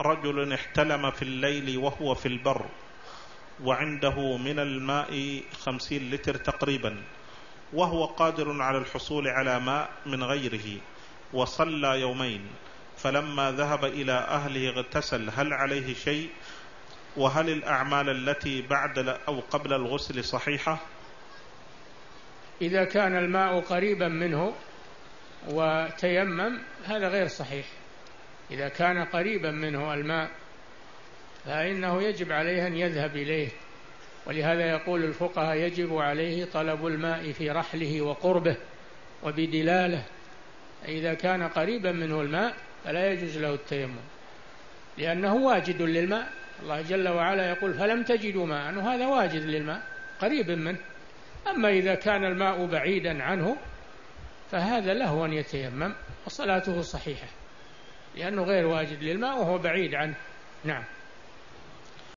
رجل احتلم في الليل وهو في البر وعنده من الماء خمسين لتر تقريبا وهو قادر على الحصول على ماء من غيره وصلى يومين. فلما ذهب إلى أهله اغتسل هل عليه شيء؟ وهل الأعمال التي بعد أو قبل الغسل صحيحة؟ إذا كان الماء قريبا منه وتيمم هذا غير صحيح. إذا كان قريبا منه الماء فإنه يجب عليه أن يذهب إليه. ولهذا يقول الفقهاء يجب عليه طلب الماء في رحله وقربه وبدلاله. إذا كان قريبا منه الماء فلا يجوز له التيمم لأنه واجد للماء. الله جل وعلا يقول فلم تجدوا ماء؟ وهذا واجد للماء قريب منه. أما إذا كان الماء بعيدا عنه فهذا له أن يتيمم وصلاته صحيحة. لأنه غير واجد للماء وهو بعيد عنه. نعم.